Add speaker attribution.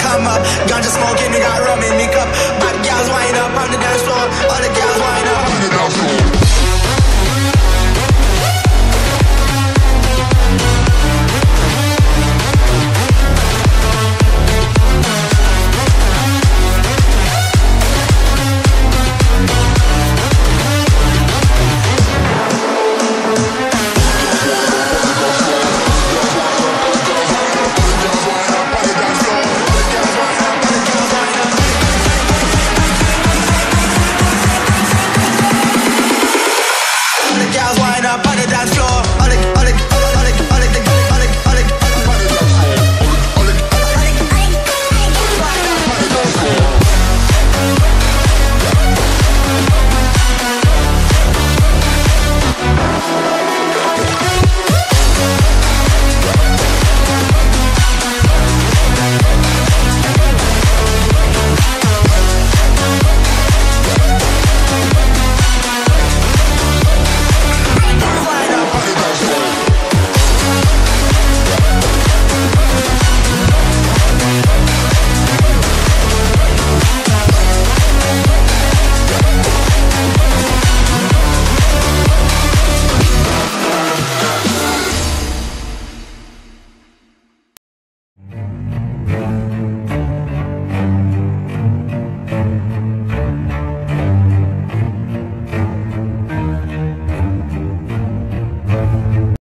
Speaker 1: come up. Ganja smoking, you got rum in the cup. Bad gals wind up on the dance floor. All the gals